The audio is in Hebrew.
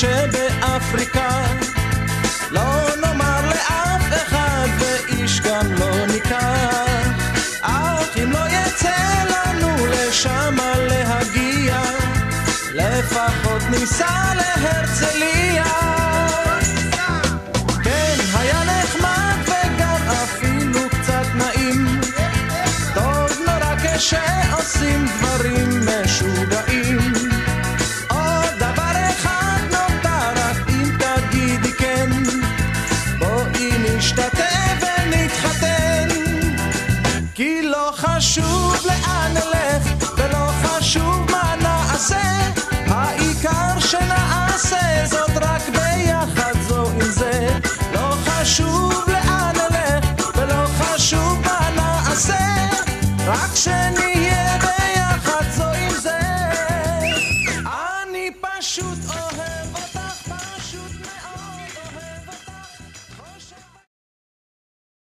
שבאפריקה. לא נאמר לאף אחד ואיש גם לא ניקח, אך אם לא יצא לנו לשמה להגיע, לפחות ניסע להרצליה. כן, ולא חשוב לאן נלך, ולא חשוב מה נעשה, העיקר שנעשה זאת רק ביחד זו עם זה. לא חשוב לאן נלך, ולא חשוב מה נעשה, רק שנ...